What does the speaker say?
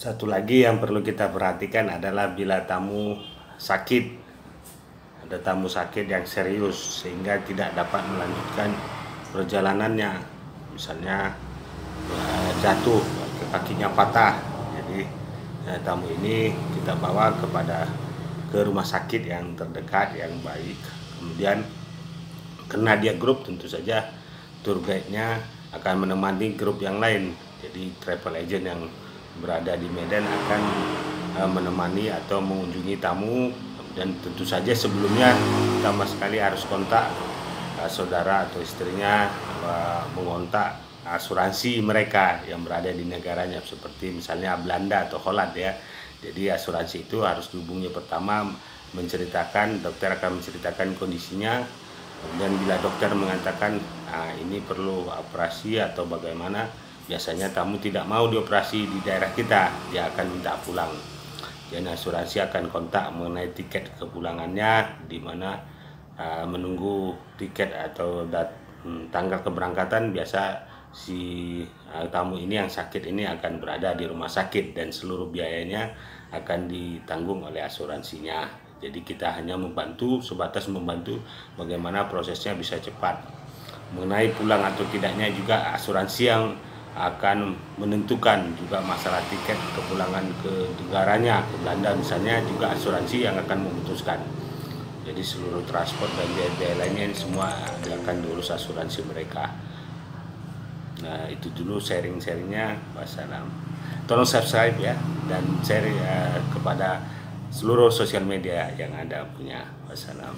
Satu lagi yang perlu kita perhatikan adalah bila tamu sakit, ada tamu sakit yang serius sehingga tidak dapat melanjutkan perjalanannya, misalnya eh, jatuh, kakinya patah, jadi eh, tamu ini kita bawa kepada ke rumah sakit yang terdekat yang baik, kemudian karena dia grup tentu saja tour guide-nya akan menemani grup yang lain, jadi travel agent yang berada di Medan akan uh, menemani atau mengunjungi tamu. Dan tentu saja sebelumnya sama sekali harus kontak uh, saudara atau istrinya uh, mengontak asuransi mereka yang berada di negaranya. Seperti misalnya Belanda atau Holland ya. Jadi asuransi itu harus dihubungi pertama menceritakan dokter akan menceritakan kondisinya. Kemudian bila dokter mengatakan ah, ini perlu operasi atau bagaimana biasanya tamu tidak mau dioperasi di daerah kita dia akan minta pulang. Dan asuransi akan kontak mengenai tiket kepulangannya di mana uh, menunggu tiket atau dat, hmm, tanggal keberangkatan biasa si uh, tamu ini yang sakit ini akan berada di rumah sakit dan seluruh biayanya akan ditanggung oleh asuransinya. Jadi kita hanya membantu sebatas membantu bagaimana prosesnya bisa cepat. Mengenai pulang atau tidaknya juga asuransi yang akan menentukan juga masalah tiket kepulangan ke negaranya ke Belanda misalnya juga asuransi yang akan memutuskan. Jadi seluruh transport dan biaya-biaya lainnya ini semua akan diurus asuransi mereka. Nah itu dulu sharing-sharingnya. Wassalam. Tolong subscribe ya dan share ya, kepada seluruh sosial media yang ada punya. Wassalam